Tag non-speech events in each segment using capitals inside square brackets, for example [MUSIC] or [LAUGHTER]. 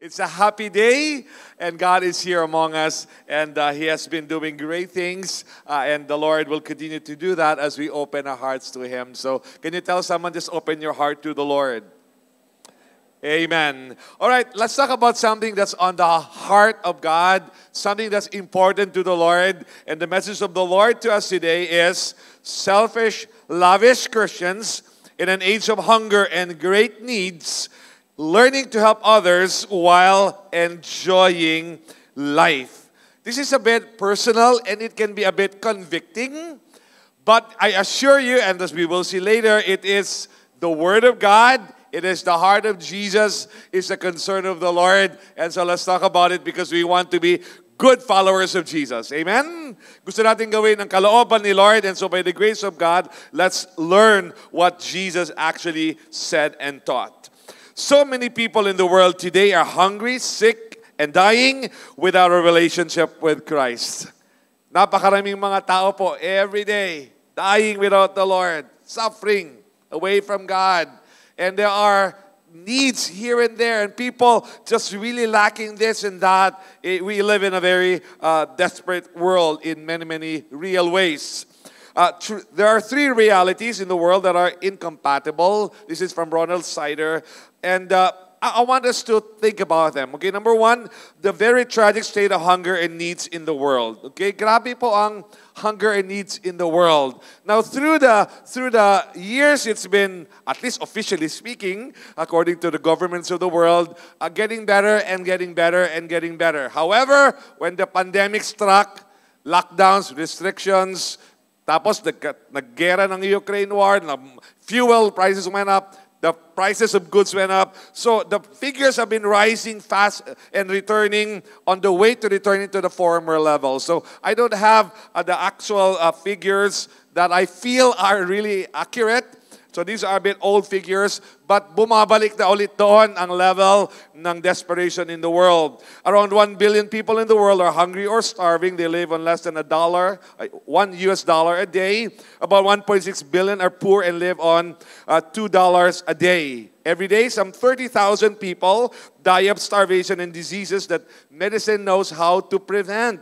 It's a happy day, and God is here among us, and uh, He has been doing great things, uh, and the Lord will continue to do that as we open our hearts to Him. So, can you tell someone, just open your heart to the Lord? Amen. All right, let's talk about something that's on the heart of God, something that's important to the Lord. And the message of the Lord to us today is selfish, lavish Christians in an age of hunger and great needs learning to help others while enjoying life. This is a bit personal and it can be a bit convicting, but I assure you, and as we will see later, it is the Word of God. It is the heart of Jesus. It's the concern of the Lord. And so let's talk about it because we want to be good followers of Jesus. Amen? Gusto natin gawin ang kalooban ni Lord. And so by the grace of God, let's learn what Jesus actually said and taught. So many people in the world today are hungry, sick, and dying without a relationship with Christ. Napakaraming mga tao po every day dying without the Lord, suffering away from God. And there are needs here and there, and people just really lacking this and that. We live in a very uh, desperate world in many, many real ways. Uh, there are three realities in the world that are incompatible. This is from Ronald Sider. And uh, I, want us to think about them. Okay, number one, the very tragic state of hunger and needs in the world. Okay, grabe po ang hunger and needs in the world. Now, through the through the years, it's been at least officially speaking, according to the governments of the world, uh, getting better and getting better and getting better. However, when the pandemic struck, lockdowns, restrictions, tapos nag, naggera ng Ukraine war, na fuel prices went up, the prices of goods went up. So the figures have been rising fast and returning on the way to returning to the former level. So I don't have uh, the actual uh, figures that I feel are really accurate. So these are a bit old figures, but bumabalik na ulit doon ang level ng desperation in the world. Around 1 billion people in the world are hungry or starving. They live on less than a dollar, uh, one US dollar a day. About 1.6 billion are poor and live on uh, $2 a day. Every day, some 30,000 people die of starvation and diseases that medicine knows how to prevent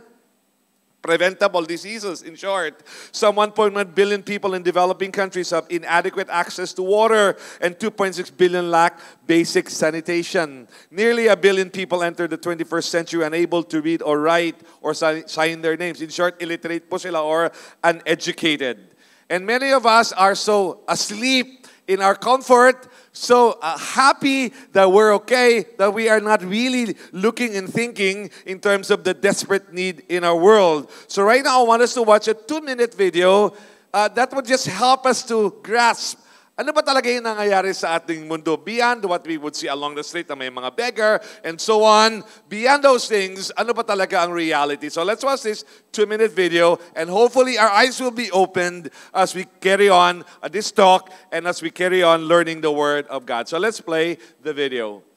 preventable diseases, in short. Some 1.1 billion people in developing countries have inadequate access to water, and 2.6 billion lack basic sanitation. Nearly a billion people enter the 21st century unable to read or write or sign their names. In short, illiterate po sila or uneducated. And many of us are so asleep in our comfort so uh, happy that we're okay, that we are not really looking and thinking in terms of the desperate need in our world. So, right now, I want us to watch a two minute video uh, that would just help us to grasp Ano ba talaga yung nangyayari sa ating mundo? Beyond what we would see along the street na may mga beggar and so on. Beyond those things, ano ba talaga ang reality? So let's watch this two-minute video and hopefully our eyes will be opened as we carry on uh, this talk and as we carry on learning the Word of God. So let's play the video.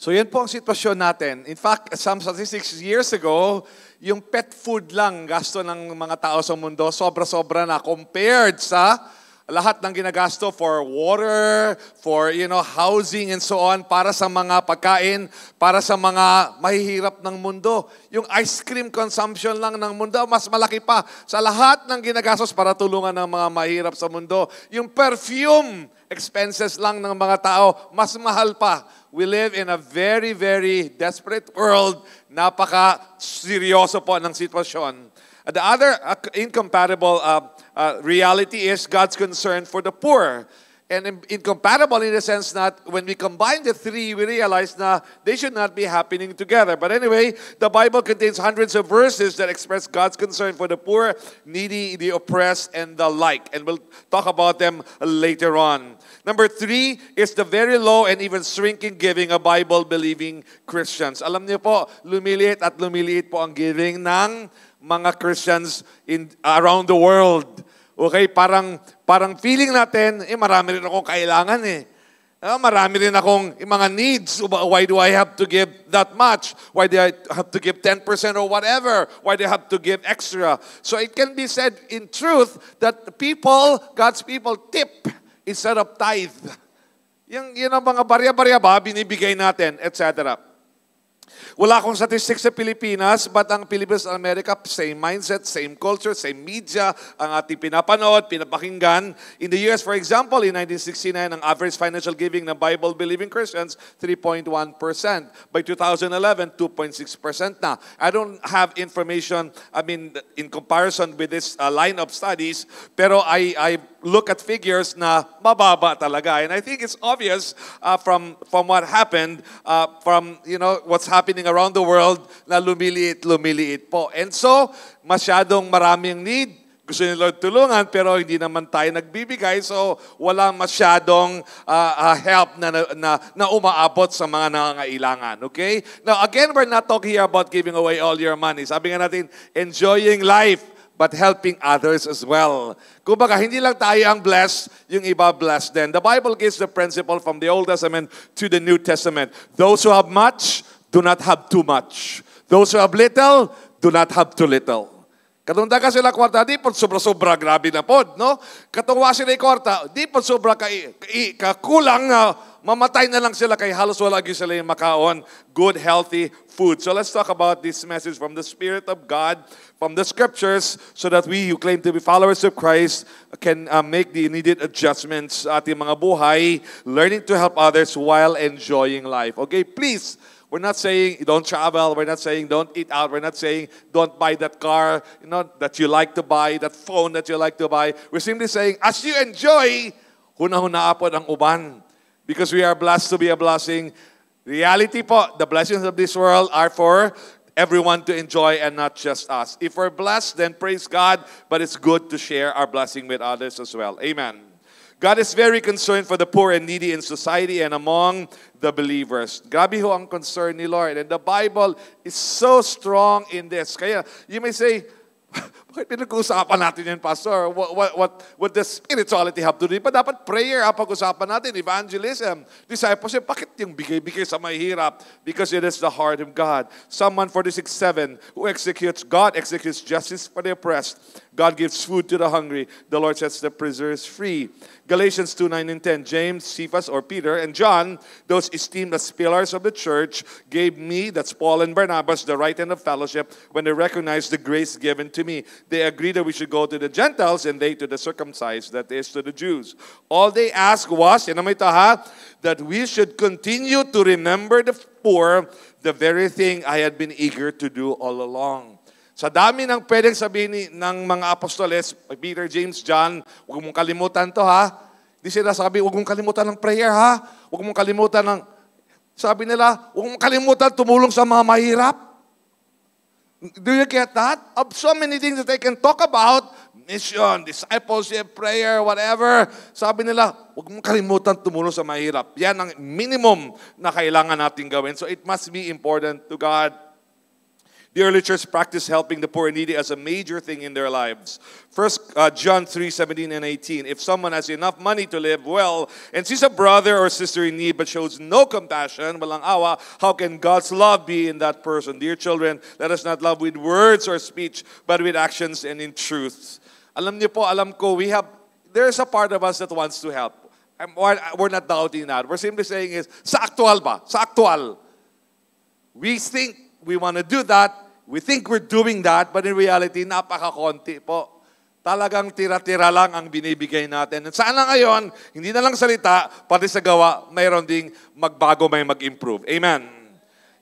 So yan po ang sitwasyon natin. In fact, some statistics years ago, yung pet food lang gasto ng mga tao sa mundo, sobra-sobra na compared sa lahat ng ginagasto for water, for you know, housing and so on, para sa mga pagkain, para sa mga mahihirap ng mundo. Yung ice cream consumption lang ng mundo, mas malaki pa sa lahat ng ginagastos para tulungan ng mga mahirap sa mundo. Yung perfume expenses lang ng mga tao, mas mahal pa. We live in a very, very desperate world. Napaka-seryoso po ng sitwasyon. The other uh, incompatible uh, uh, reality is God's concern for the poor. And incompatible in the sense that when we combine the three, we realize that they should not be happening together. But anyway, the Bible contains hundreds of verses that express God's concern for the poor, needy, the oppressed, and the like. And we'll talk about them later on. Number three is the very low and even shrinking giving of Bible-believing Christians. Alam niyo po, lumiliit at lumiliit po ang giving ng mga Christians in around the world. Okay, parang parang feeling natin, eh marami rin akong kailangan eh. Uh, marami rin akong eh, mga needs. Why do I have to give that much? Why do I have to give 10% or whatever? Why do I have to give extra? So it can be said in truth that people, God's people, tip instead of tithe. Yung, yun ang mga barya-barya ba, binibigay natin, etc. Wala akong statistics sa Pilipinas, but ang Pilipinas at Amerika, same mindset, same culture, same media, ang ating pinapanood, pinapakinggan. In the US, for example, in 1969, ang average financial giving ng Bible-believing Christians, 3.1%. By 2011, 2.6% na. I don't have information, I mean, in comparison with this uh, line of studies, pero I, I look at figures na mababa talaga. And I think it's obvious uh, from, from what happened, uh, from you know what's happening around the world, na lumiliit, lumiliit po. And so, masyadong maraming need. Gusto ni Lord tulungan, pero hindi naman tayo nagbibigay. So, wala masyadong uh, uh, help na, na, na umaabot sa mga nangangailangan. Okay? Now, again, we're not talking here about giving away all your money. Sabi nga natin, enjoying life but helping others as well. Kumbaga, hindi lang tayo ang blessed, yung iba blessed din. The Bible gives the principle from the Old Testament to the New Testament. Those who have much, do not have too much. Those who have little, do not have too little. Katunda ka sila kwarta, di po sobra-sobra, grabe na po, no? Katungwa sila kwarta, di po sobra ka, ka kulang, uh, mamatay na lang sila kay halos wala sila yung makaon. Good, healthy food. So let's talk about this message from the Spirit of God from the scriptures so that we who claim to be followers of Christ can uh, make the needed adjustments at ating mga buhay, learning to help others while enjoying life. Okay, please, we're not saying don't travel, we're not saying don't eat out, we're not saying don't buy that car you know, that you like to buy, that phone that you like to buy. We're simply saying, as you enjoy, huna-huna apod ang uban. Because we are blessed to be a blessing. Reality po, the blessings of this world are for everyone to enjoy and not just us. If we're blessed, then praise God, but it's good to share our blessing with others as well. Amen. God is very concerned for the poor and needy in society and among the believers. Grabe ho ang concern ni Lord. And the Bible is so strong in this. Kaya you may say, [LAUGHS] pinag-uusapan natin yan, Pastor? What, what, what, what does spirituality have to do? Ba dapat prayer ang pag-usapan natin, evangelism, discipleship. Bakit yung bigay-bigay sa mahirap? Because it is the heart of God. Psalm 146:7, who executes, God executes justice for the oppressed. God gives food to the hungry. The Lord sets the prisoners free. Galatians 2, 9 and 10, James, Cephas, or Peter, and John, those esteemed as pillars of the church, gave me, that's Paul and Barnabas, the right hand of fellowship when they recognized the grace given to me. They agreed that we should go to the Gentiles and they to the circumcised, that is, to the Jews. All they asked was, ito that we should continue to remember the poor, the very thing I had been eager to do all along. Sa dami ng pwedeng sabihin ng mga apostoles, Peter, James, John, huwag mong kalimutan to ha. Di sila sabi, huwag mong kalimutan ng prayer ha. Huwag mong kalimutan ng, sabi nila, huwag mong kalimutan tumulong sa mga mahirap. Do you get that? Of so many things that they can talk about, mission, discipleship, prayer, whatever. Sabi nila, huwag mong kalimutan tumulong sa mahirap. Yan ang minimum na kailangan natin gawin. So it must be important to God. The early church practiced helping the poor and needy as a major thing in their lives. First uh, John 3, 17 and 18. If someone has enough money to live well and sees a brother or sister in need but shows no compassion, walang awa, how can God's love be in that person? Dear children, let us not love with words or speech, but with actions and in truth. Alam niyo po, alam ko, we have, there's a part of us that wants to help. We're not doubting that. We're simply saying is, sa actual ba? Sa actual. We think we want to do that. We think we're doing that, but in reality, napaka-konti po. Talagang tira-tira lang ang binibigay natin. At sana ngayon, hindi na lang salita, pati sa gawa, mayroon ding magbago, may mag-improve. Amen.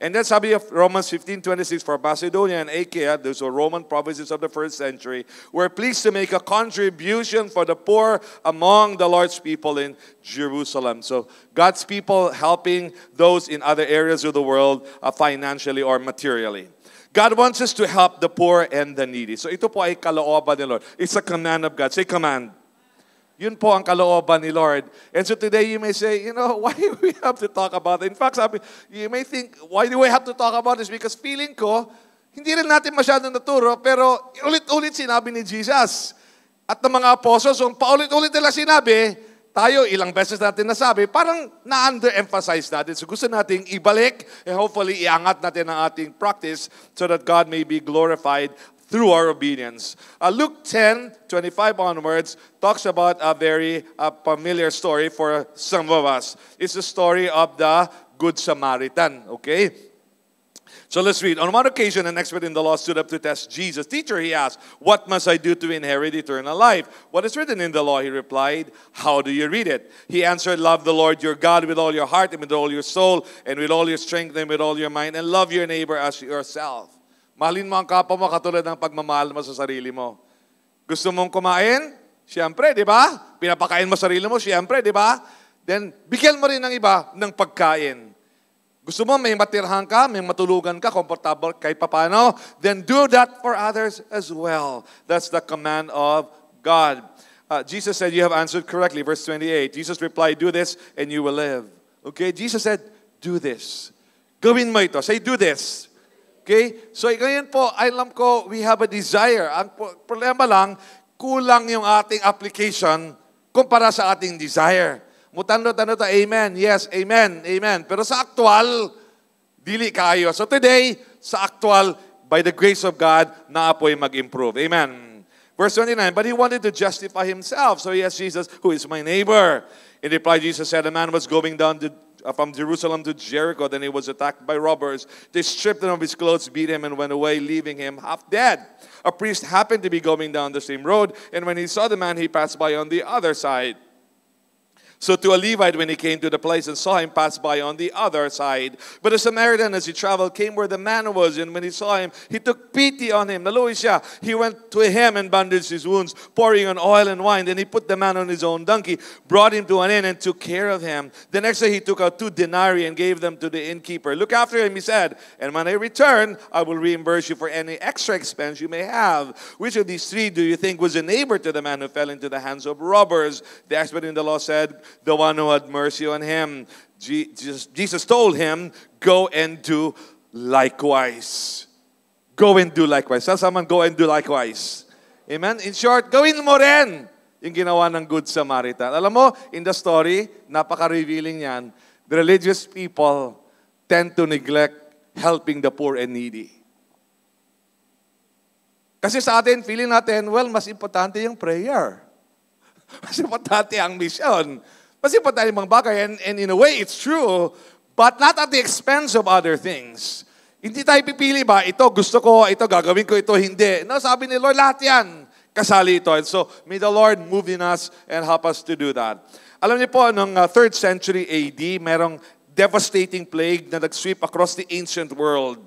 And then sabi of Romans 15:26 for Macedonia and Achaia, those were Roman provinces of the first century, were pleased to make a contribution for the poor among the Lord's people in Jerusalem. So God's people helping those in other areas of the world uh, financially or materially. God wants us to help the poor and the needy. So ito po ay kalooban ni Lord. It's a command of God. Say command. Yun po ang kalooban ni Lord. And so today you may say, you know, [LAUGHS] why do we have to talk about it? In fact, sabi, you may think, why do we have to talk about this? Because feeling ko, hindi rin natin masyadong naturo, pero ulit-ulit sinabi ni Jesus. At ng mga apostles, so paulit-ulit nila sinabi, tayo ilang beses natin nasabi, parang na-under-emphasize natin. So gusto nating ibalik and hopefully iangat natin ang ating practice so that God may be glorified through our obedience. Uh, Luke 10, 25 onwards, talks about a very uh, familiar story for some of us. It's the story of the Good Samaritan, okay? So let's read. On one occasion, an expert in the law stood up to test Jesus. Teacher, he asked, What must I do to inherit eternal life? What is written in the law? He replied, How do you read it? He answered, Love the Lord your God with all your heart and with all your soul and with all your strength and with all your mind, and love your neighbor as yourself. Mahalin mo ang kapwa mo katulad ng pagmamahal mo sa sarili mo. Gusto mong kumain? Siyempre, di ba? Pinapakain mo sarili mo? Siyempre, di ba? Then, bigyan mo rin ng iba ng pagkain. Gusto mo may matirhan ka, may matulugan ka, comfortable kahit papano, then do that for others as well. That's the command of God. Uh, Jesus said, You have answered correctly. Verse 28. Jesus replied, Do this and you will live. Okay? Jesus said, Do this. Gawin mo ito. Say, do this. Okay? So ngayon po, alam ko, we have a desire. Ang problema lang, kulang yung ating application kumpara sa ating desire. Mutando-tando ta, amen, yes, amen, amen. Pero sa actual, dili kayo. So today, sa actual, by the grace of God, na po mag-improve. Amen. Verse 29, but he wanted to justify himself. So he asked Jesus, who is my neighbor? In reply, Jesus said, a man was going down to from Jerusalem to Jericho. Then he was attacked by robbers. They stripped him of his clothes, beat him, and went away, leaving him half dead. A priest happened to be going down the same road, and when he saw the man, he passed by on the other side. So to a Levite, when he came to the place and saw him pass by on the other side. But a Samaritan, as he traveled, came where the man was, and when he saw him, he took pity on him. Naluisha, he went to him and bandaged his wounds, pouring on oil and wine. Then he put the man on his own donkey, brought him to an inn, and took care of him. The next day he took out two denarii and gave them to the innkeeper. Look after him, he said, and when I return, I will reimburse you for any extra expense you may have. Which of these three do you think was a neighbor to the man who fell into the hands of robbers? The expert in the law said, the one who had mercy on him. Jesus, told him, Go and do likewise. Go and do likewise. Tell someone, go and do likewise. Amen? In short, gawin mo rin yung ginawa ng Good Samaritan. Alam mo, in the story, napaka-revealing yan, the religious people tend to neglect helping the poor and needy. Kasi sa atin, feeling natin, well, mas importante yung prayer. [LAUGHS] Mas importante ang mission. Kasi pa tayo mga bagay, and, and in a way, it's true, but not at the expense of other things. Hindi tayo pipili ba, ito gusto ko, ito gagawin ko, ito hindi. No, sabi ni Lord, lahat yan, kasali ito. And so, may the Lord move in us and help us to do that. Alam niyo po, noong uh, 3rd century AD, merong devastating plague na nag-sweep across the ancient world.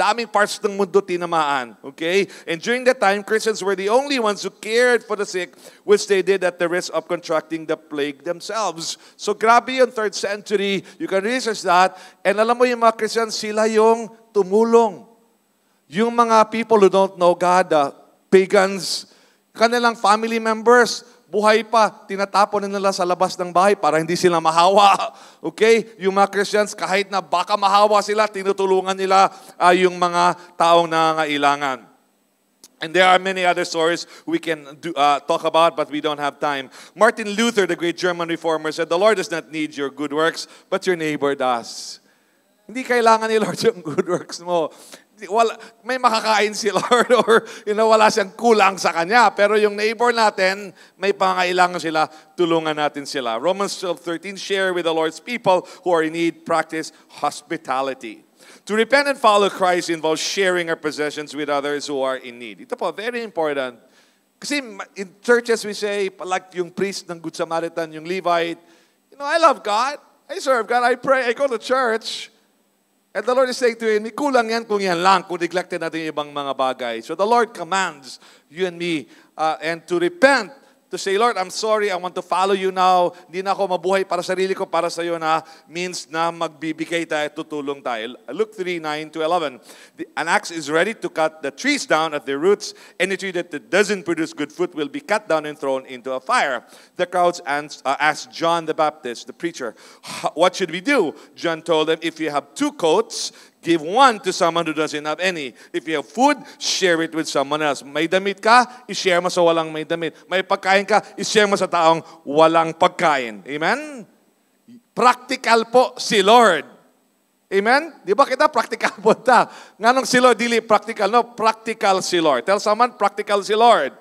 Daming parts ng mundo tinamaan. Okay? And during that time, Christians were the only ones who cared for the sick, which they did at the risk of contracting the plague themselves. So grabe yung third century. You can research that. And alam mo yung mga Christians, sila yung tumulong. Yung mga people who don't know God, the pagans, kanilang family members, buhay pa, tinatapon nila sa labas ng bahay para hindi sila mahawa. [LAUGHS] Okay? Yung mga Christians, kahit na baka mahawa sila, tinutulungan nila uh, yung mga taong nangangailangan. And there are many other stories we can do, uh, talk about, but we don't have time. Martin Luther, the great German reformer, said, The Lord does not need your good works, but your neighbor does. Hindi kailangan ni Lord [LAUGHS] yung good works mo wala, may makakain si [LAUGHS] Lord or you know, wala siyang kulang sa Kanya. Pero yung neighbor natin, may pangailangan sila, tulungan natin sila. Romans 12.13, share with the Lord's people who are in need, practice hospitality. To repent and follow Christ involves sharing our possessions with others who are in need. Ito po, very important. Kasi in churches we say, like yung priest ng Good Samaritan, yung Levite, you know, I love God. I serve God. I pray. I go to church. And the Lord is saying to him, kulang yan kung yan lang, kung neglected natin yung ibang mga bagay. So the Lord commands you and me uh, and to repent to say, Lord, I'm sorry, I want to follow you now. Hindi na ako mabuhay para sarili ko, para sa iyo na means na magbibigay tayo, tutulong tayo. Luke 3, 9 to 11. The, an axe is ready to cut the trees down at their roots. Any tree that doesn't produce good fruit will be cut down and thrown into a fire. The crowds uh, asked John the Baptist, the preacher, what should we do? John told them, if you have two coats, Give one to someone who doesn't have any. If you have food, share it with someone else. May damit ka, i-share mo sa walang may damit. May pagkain ka, i-share mo sa taong walang pagkain. Amen? Practical po si Lord. Amen? Di ba kita practical po ta? Nga nung si Lord, dili practical. No, practical si Lord. Tell someone, practical si Lord.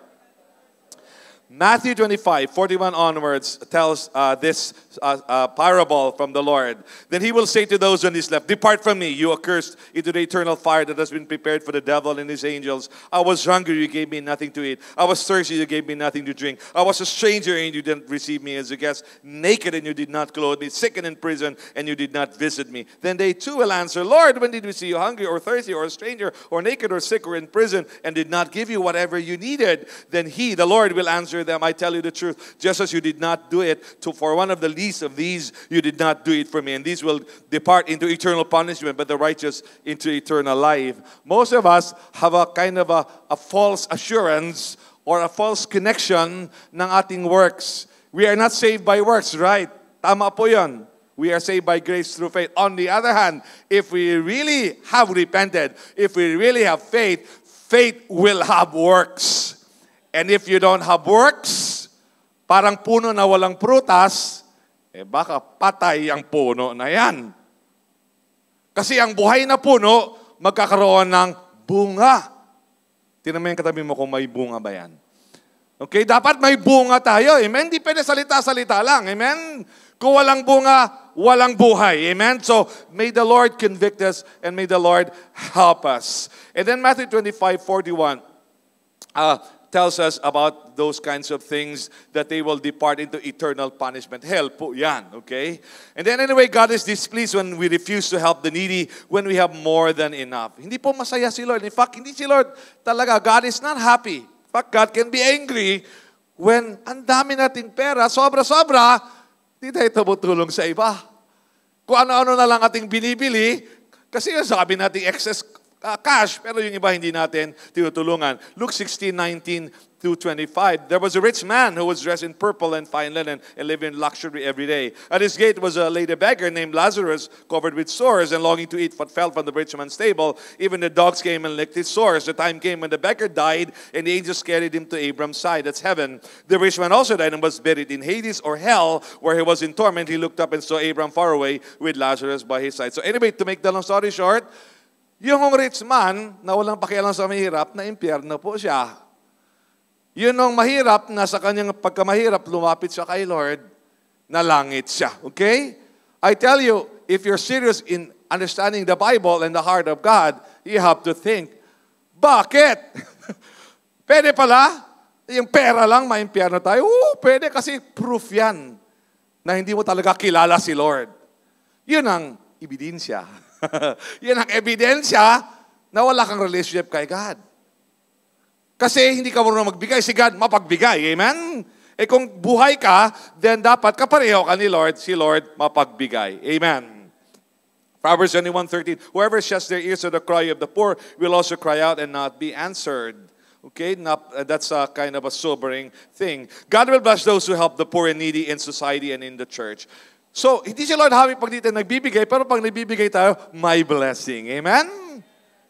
Matthew 25, 41 onwards tells uh, this uh, uh, parable from the Lord. Then he will say to those on his left, Depart from me, you accursed, into the eternal fire that has been prepared for the devil and his angels. I was hungry, you gave me nothing to eat. I was thirsty, you gave me nothing to drink. I was a stranger, and you didn't receive me as a guest. Naked, and you did not clothe me. Sick and in prison, and you did not visit me. Then they too will answer, Lord, when did we see you hungry, or thirsty, or a stranger, or naked, or sick, or in prison, and did not give you whatever you needed? Then he, the Lord, will answer them, I tell you the truth, just as you did not do it to for one of the least of these, you did not do it for me. And these will depart into eternal punishment, but the righteous into eternal life. Most of us have a kind of a, a false assurance or a false connection ng ating works. We are not saved by works, right? Tama po yun. We are saved by grace through faith. On the other hand, if we really have repented, if we really have faith, faith will have works. And if you don't have works, parang puno na walang prutas, eh baka patay ang puno na yan. Kasi ang buhay na puno, magkakaroon ng bunga. Tinan mo yung katabi mo kung may bunga ba yan. Okay, dapat may bunga tayo. Amen? Hindi pwede salita-salita lang. Amen? Kung walang bunga, walang buhay. Amen? So, may the Lord convict us and may the Lord help us. And then Matthew 25, 41. Uh, tells us about those kinds of things that they will depart into eternal punishment. Hell po yan, okay? And then anyway, God is displeased when we refuse to help the needy when we have more than enough. Hindi po masaya si Lord. In fact, hindi si Lord talaga. God is not happy. In fact, God can be angry when ang dami nating pera, sobra-sobra, hindi tayo tumutulong sa iba. Kung ano-ano na lang ating binibili, kasi sabi nating excess uh, cash, pero yung iba hindi natin tinutulungan. Luke 16, 19 through 25. There was a rich man who was dressed in purple and fine linen and lived in luxury every day. At his gate was a lady beggar named Lazarus, covered with sores and longing to eat what fell from the rich man's table. Even the dogs came and licked his sores. The time came when the beggar died, and the angels carried him to Abram's side. That's heaven. The rich man also died and was buried in Hades or hell, where he was in torment. He looked up and saw Abram far away with Lazarus by his side. So, anyway, to make the long story short, yung rich man na walang pakialam sa mahirap, na impyerno po siya. Yun ang mahirap na sa kanyang pagkamahirap, lumapit siya kay Lord, na langit siya. Okay? I tell you, if you're serious in understanding the Bible and the heart of God, you have to think, bakit? [LAUGHS] pwede pala, yung pera lang, maimpyerno tayo. Oo, pwede kasi proof yan na hindi mo talaga kilala si Lord. Yun ang ebidensya. [LAUGHS] Yan ang ebidensya na wala kang relationship kay God. Kasi hindi ka marunong magbigay, si God mapagbigay. Amen? Eh kung buhay ka, then dapat kapareho ka ni Lord, si Lord mapagbigay. Amen. Proverbs 21:13, Whoever shuts their ears to the cry of the poor will also cry out and not be answered. Okay, not, uh, that's a kind of a sobering thing. God will bless those who help the poor and needy in society and in the church. So, hindi si Lord happy pag dito nagbibigay, pero pag nagbibigay tayo, my blessing. Amen?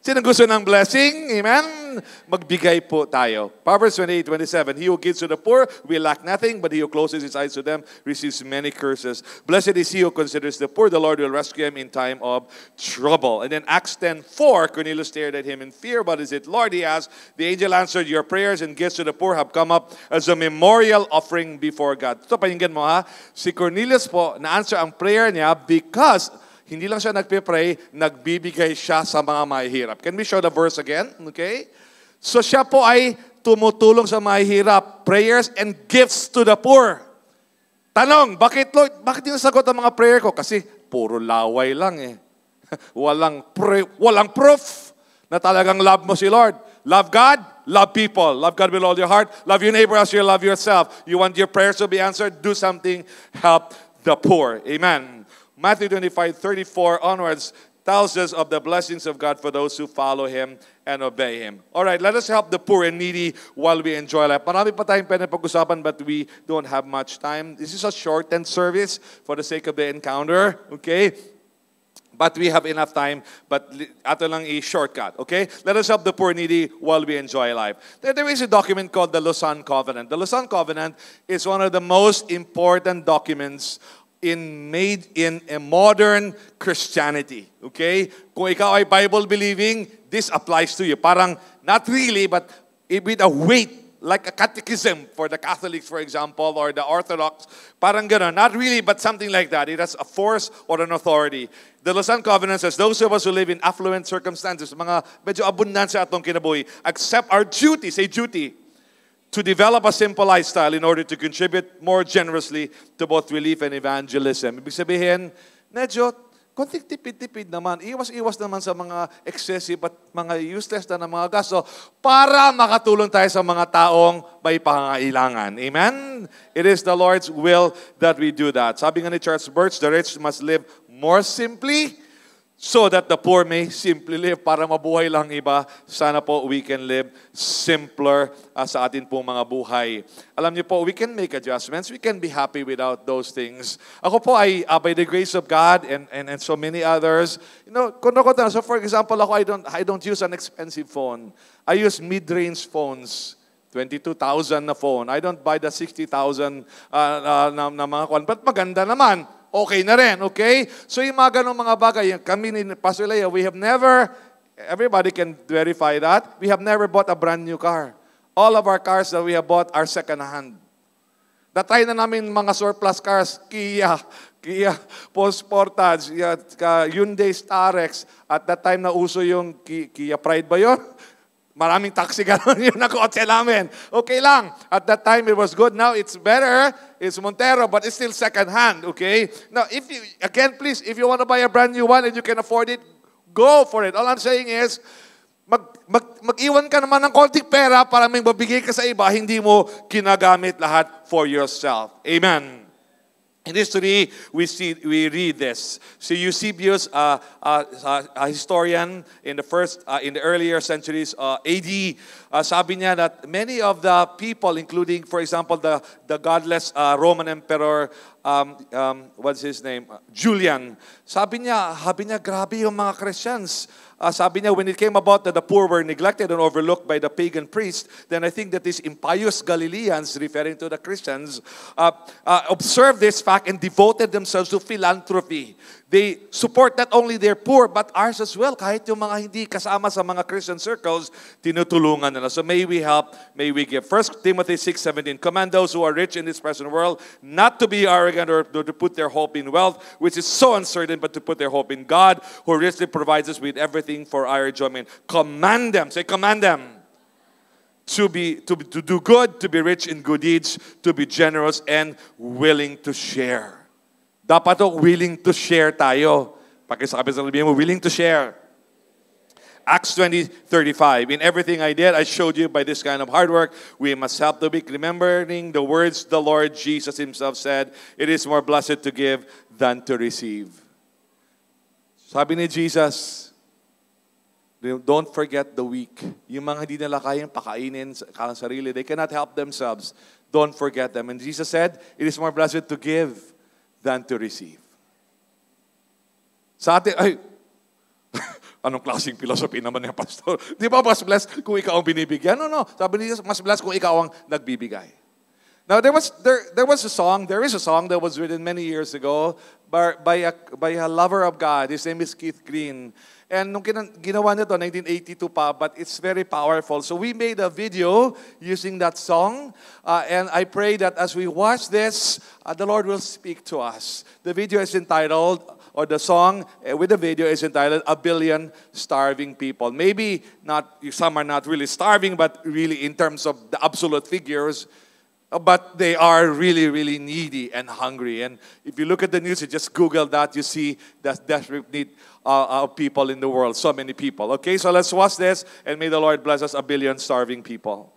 Sino gusto ng blessing? Amen? Magbigay po tayo. Proverbs 28, 27, He who gives to the poor will lack nothing, but he who closes his eyes to them receives many curses. Blessed is he who considers the poor. The Lord will rescue him in time of trouble. And then Acts 10, 4, Cornelius stared at him in fear. What is it? Lord, he asked. The angel answered, Your prayers and gifts to the poor have come up as a memorial offering before God. Ito, pakinggan mo ha. Si Cornelius po, na-answer ang prayer niya because hindi lang siya nagpe-pray, nagbibigay siya sa mga mahihirap. Can we show the verse again? Okay? So siya po ay tumutulong sa mahihirap. Prayers and gifts to the poor. Tanong, bakit Lord, bakit hindi nasagot ang mga prayer ko? Kasi puro laway lang eh. [LAUGHS] walang, pre, walang proof na talagang love mo si Lord. Love God, love people. Love God with all your heart. Love your neighbor as you love yourself. You want your prayers to be answered? Do something. Help the poor. Amen. Matthew 25, 34 onwards tells us of the blessings of God for those who follow Him and obey Him. All right, let us help the poor and needy while we enjoy life. Marami pa tayong pwede pag-usapan but we don't have much time. This is a shortened service for the sake of the encounter, okay? But we have enough time, but ato lang i-shortcut, okay? Let us help the poor and needy while we enjoy life. There, there is a document called the Lausanne Covenant. The Lausanne Covenant is one of the most important documents in made in a modern Christianity. Okay? Kung ikaw ay Bible believing, this applies to you. Parang not really but it with a weight like a catechism for the Catholics, for example, or the Orthodox. Parang gano'n. Not really, but something like that. It has a force or an authority. The Lausanne Covenant says, those of us who live in affluent circumstances, mga medyo abundansya atong kinabuhi, accept our duty, say duty, to develop a simple lifestyle in order to contribute more generously to both relief and evangelism. Ibig sabihin, medyo konting tipid-tipid naman. Iwas-iwas naman sa mga excessive at mga useless na, mga gasto para makatulong tayo sa mga taong may pangailangan. Amen? It is the Lord's will that we do that. Sabi nga ni Charles Birch, the rich must live more simply so that the poor may simply live para mabuhay lang iba. Sana po we can live simpler uh, sa atin pong mga buhay. Alam niyo po, we can make adjustments. We can be happy without those things. Ako po ay, uh, by the grace of God and, and, and so many others, you know, kuno ko so for example, ako, I don't, I don't use an expensive phone. I use mid-range phones. 22,000 na phone. I don't buy the 60,000 uh, uh, na, na mga kwan. But maganda naman okay na rin, okay? So yung mga ganong mga bagay, kami ni Pastor Leia, we have never, everybody can verify that, we have never bought a brand new car. All of our cars that we have bought are second hand. Natry na namin mga surplus cars, Kia, Kia Sportage, Hyundai Starex. At that time na uso yung Kia Pride ba yun? Maraming taxi [LAUGHS] gano'n yung nakotse namin. Okay lang. At that time, it was good. Now, it's better. It's Montero, but it's still second hand. Okay? Now, if you, again, please, if you want to buy a brand new one and you can afford it, go for it. All I'm saying is, mag, mag, mag-iwan ka naman ng konting pera para may mabigay ka sa iba, hindi mo kinagamit lahat for yourself. Amen. In history, we see we read this. So Eusebius, uh, uh, uh, a historian in the first uh, in the earlier centuries uh, AD, uh, sabi niya that many of the people, including, for example, the the godless Roman Emperor, um, um, what's his name, Julian, sabi niya, sabi niya, grabe yung mga Christians. Uh, sabi niya, when it came about that the poor were neglected and overlooked by the pagan priests, then I think that these impious Galileans, referring to the Christians, uh, uh, observed this fact and devoted themselves to philanthropy. They support not only their poor, but ours as well. Kahit yung mga hindi kasama sa mga Christian circles, tinutulungan nila. So may we help, may we give. 1 Timothy 6.17, Command those who are rich in this present world not to be arrogant or to put their hope in wealth, which is so uncertain, but to put their hope in God, who richly provides us with everything for our enjoyment. Command them, say command them to be to, to do good, to be rich in good deeds, to be generous and willing to share. Dapat o willing to share tayo. Pakisabi sa mo, willing to share. Acts 20, 35. In everything I did, I showed you by this kind of hard work, we must help the weak, remembering the words the Lord Jesus himself said, it is more blessed to give than to receive. Sabi ni Jesus, don't forget the weak. Yung mga hindi nila kayang pakainin sa sarili, they cannot help themselves. Don't forget them. And Jesus said, it is more blessed to give than to receive. Sa atin, ay, [LAUGHS] anong klaseng philosophy naman niya, [LAUGHS] Pastor? Di ba mas blessed kung ikaw ang binibigyan? No, no. Sabi niya, mas blessed kung ikaw ang nagbibigay. Now, there was, there, there was a song, there is a song that was written many years ago by, by, a, by a lover of God. His name is Keith Green. And nung ginawa nito, 1982 pa, but it's very powerful. So we made a video using that song. Uh, and I pray that as we watch this, uh, the Lord will speak to us. The video is entitled, or the song uh, with the video is entitled A Billion Starving People. Maybe not, some are not really starving, but really in terms of the absolute figures, but they are really, really needy and hungry. And if you look at the news, you just Google that, you see that desperate need uh, of people in the world. So many people. Okay, so let's watch this, and may the Lord bless us a billion starving people.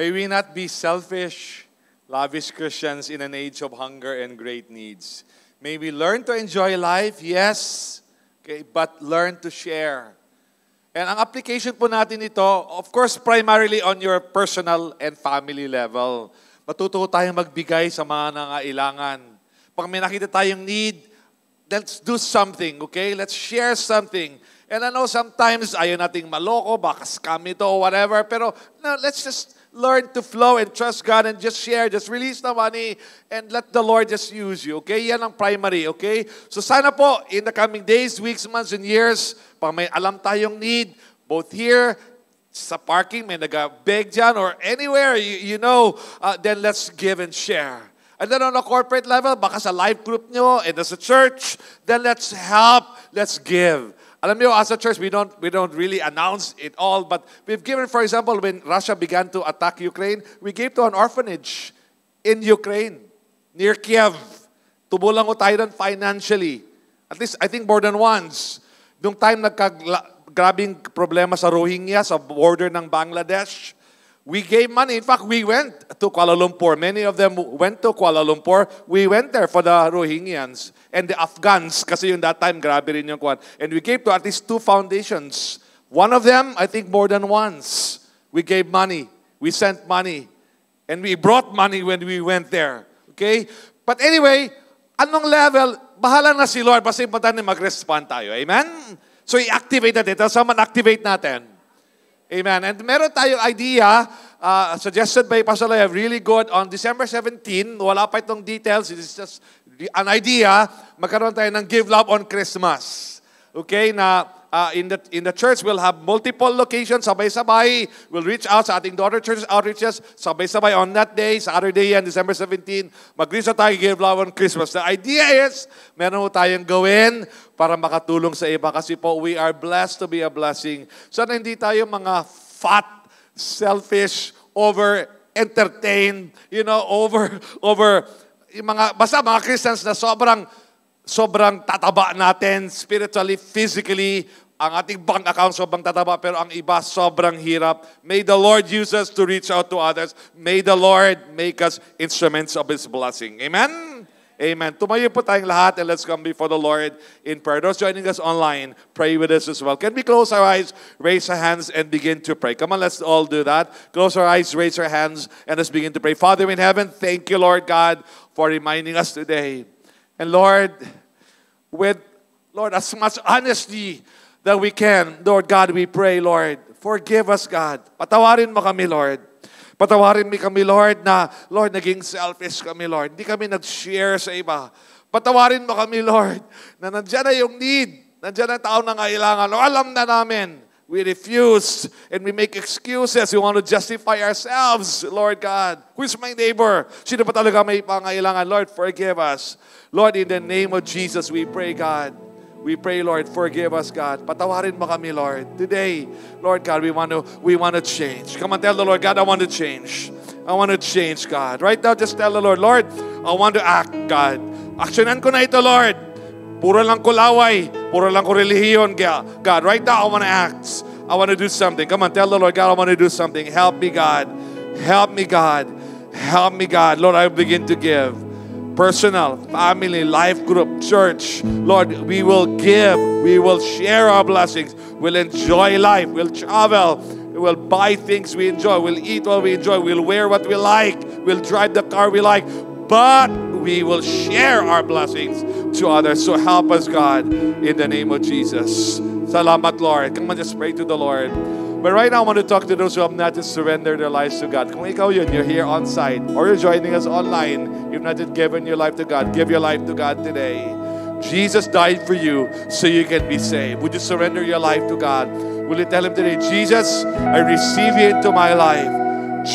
May we not be selfish, lavish Christians in an age of hunger and great needs. May we learn to enjoy life, yes, okay, but learn to share. And ang application po natin ito, of course, primarily on your personal and family level. Matuto tayong magbigay sa mga nangailangan. Pag may nakita tayong need, let's do something, okay? Let's share something. And I know sometimes ayaw nating maloko, baka scam ito or whatever, pero no, let's just learn to flow and trust God and just share, just release the money and let the Lord just use you, okay? Yan ang primary, okay? So sana po, in the coming days, weeks, months, and years, pag may alam tayong need, both here, sa parking, may nag-beg dyan, or anywhere, you, you know, uh, then let's give and share. And then on a corporate level, baka sa life group nyo, and as a church, then let's help, let's give. Alam niyo, as a church, we don't, we don't really announce it all, but we've given, for example, when Russia began to attack Ukraine, we gave to an orphanage in Ukraine, near Kiev. Tumulang ko tayo financially. At least, I think more than once. Nung time nagka grabing problema sa Rohingya, sa border ng Bangladesh, we gave money. In fact, we went to Kuala Lumpur. Many of them went to Kuala Lumpur. We went there for the Rohingyans and the Afghans kasi yung that time, grabe rin yung kwan. And we gave to at least two foundations. One of them, I think more than once, we gave money. We sent money. And we brought money when we went there. Okay? But anyway, anong level, bahala na si Lord. Basta importante mag-respond tayo. Amen? So i-activate natin. Tell someone, activate natin. Amen. And meron tayong idea, uh, suggested by Pastor Lev, really good, on December 17, wala pa itong details, it is just an idea, magkaroon tayo ng Give Love on Christmas. Okay, na uh, in, the, in the church, we'll have multiple locations, sabay-sabay. We'll reach out sa ating daughter church outreaches, sabay-sabay on that day, Saturday yan, December 17. Mag-reach out tayo, Give Love on Christmas. The idea is, meron tayong gawin para makatulong sa iba. Kasi po, we are blessed to be a blessing. Sana hindi tayo mga fat, selfish, over-entertained, you know, over, over, yung mga, basta mga Christians na sobrang, sobrang tataba natin, spiritually, physically, ang ating bank account sobrang tataba, pero ang iba sobrang hirap. May the Lord use us to reach out to others. May the Lord make us instruments of His blessing. Amen? Amen. Tumayo po tayong lahat and let's come before the Lord in prayer. Those joining us online, pray with us as well. Can we close our eyes, raise our hands, and begin to pray? Come on, let's all do that. Close our eyes, raise our hands, and let's begin to pray. Father in heaven, thank you, Lord God, for reminding us today. And Lord, with, Lord, as much honesty that we can, Lord God, we pray, Lord, forgive us, God. Patawarin mo kami, Lord. Patawarin mo kami, Lord, na, Lord, naging selfish kami, Lord. Hindi kami nag-share sa iba. Patawarin mo kami, Lord, na nandyan na yung need. Nandyan ang tao na ngailangan. O alam na namin. We refuse and we make excuses. We want to justify ourselves, Lord God. Who's my neighbor? Sino pa talaga may pangailangan? Lord, forgive us. Lord, in the name of Jesus, we pray, God. We pray, Lord, forgive us, God. Patawarin mo kami, Lord. Today, Lord God, we want to we want to change. Come on, tell the Lord, God, I want to change. I want to change, God. Right now, just tell the Lord, Lord, I want to act, God. Actionan ko na ito, Lord. Lang lang God. Right now, I want to act. I want to do something. Come on, tell the Lord, God, I want to do something. Help me, God. Help me, God. Help me, God. Lord, I begin to give personal, family, life group, church. Lord, we will give, we will share our blessings, we'll enjoy life, we'll travel, we'll buy things we enjoy, we'll eat what we enjoy, we'll wear what we like, we'll drive the car we like, but we will share our blessings to others. So help us, God, in the name of Jesus. Salamat, Lord. Come on, just pray to the Lord. But right now, I want to talk to those who have not yet surrendered their lives to God. Kung ikaw yun, you're here on site, or you're joining us online, you've not yet given your life to God, give your life to God today. Jesus died for you so you can be saved. Would you surrender your life to God? Will you tell Him today, Jesus, I receive you into my life.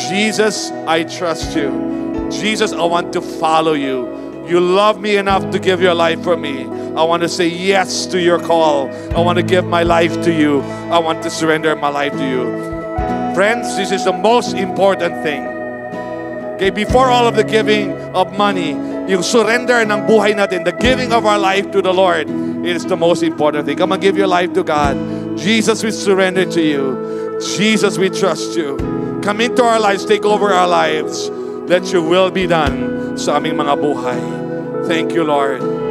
Jesus, I trust you. Jesus, I want to follow you. You love me enough to give your life for me. I want to say yes to your call. I want to give my life to you. I want to surrender my life to you. Friends, this is the most important thing. Okay, before all of the giving of money, yung surrender ng buhay natin, the giving of our life to the Lord, is the most important thing. Come and give your life to God. Jesus, we surrender to you. Jesus, we trust you. Come into our lives, take over our lives. Let your will be done sa aming mga buhay. Thank you, Lord.